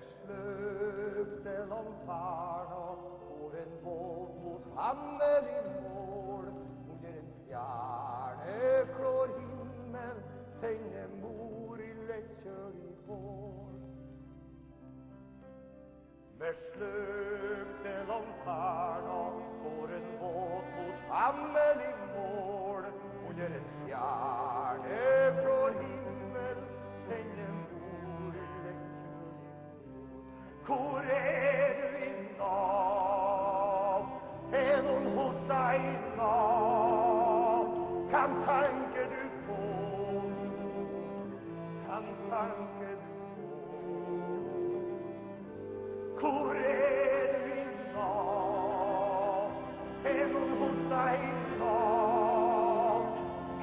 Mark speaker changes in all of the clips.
Speaker 1: slöpte lontano pur en båt mot hammel i mål under en stjärneklår himmel tenge mor i lättkörd i hår med slöpte lontano pur en båt mot hammel i mål under en stjärn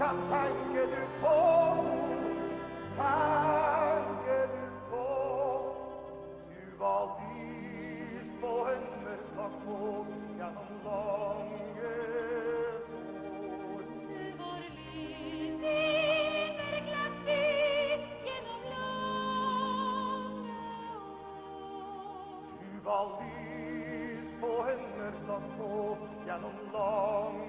Speaker 1: tenker du på? Tenker du på? Du var lys på en mørk akkord gjennom lange år.
Speaker 2: Du var lys i mørklagt by gjennom lange år.
Speaker 1: Du var lys på en mørk akkord gjennom lange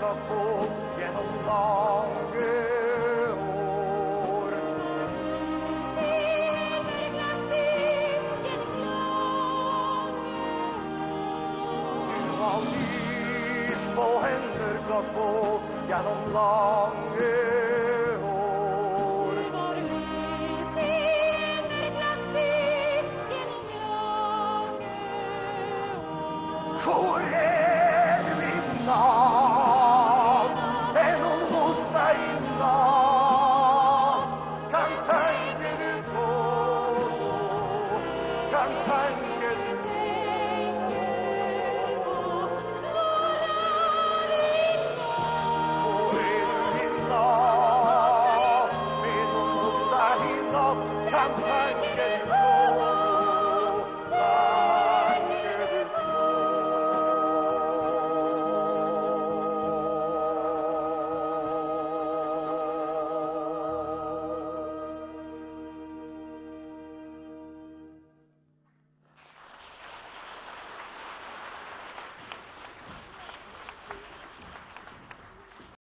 Speaker 1: mørk båt gjennom lange år. Du var lys på hender mørk båt gjennom lange år. Hvor er Hallelujah.